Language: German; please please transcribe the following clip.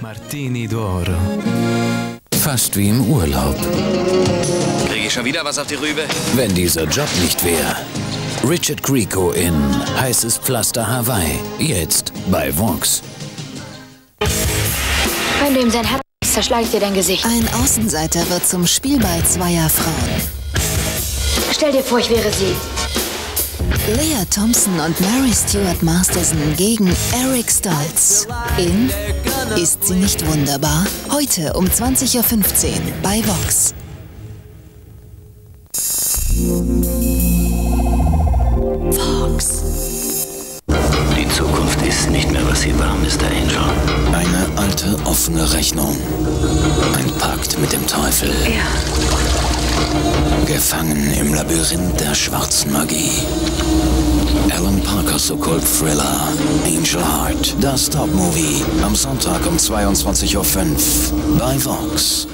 Martini d'Oro. Fast wie im Urlaub. Kriege ich schon wieder was auf die Rübe? Wenn dieser Job nicht wäre. Richard Grieco in Heißes Pflaster Hawaii. Jetzt bei Vox. Wenn du ihm sein Herz zerschleicht dir dein Gesicht. Ein Außenseiter wird zum Spielball zweier Frauen. Stell dir vor, ich wäre sie. Leah Thompson und Mary Stuart Masterson gegen Eric Stoltz. In Ist sie nicht wunderbar? Heute um 20.15 Uhr bei Vox. Vox. Die Zukunft ist nicht mehr, was sie war, Mr. Angel. Eine alte, offene Rechnung. Ein Pakt mit dem Teufel. Ja. Gefangen im Labyrinth der schwarzen Magie. Parkers Okkult-Thriller Angel Heart, das Top-Movie. Am Sonntag um 22.05 Uhr bei Vox.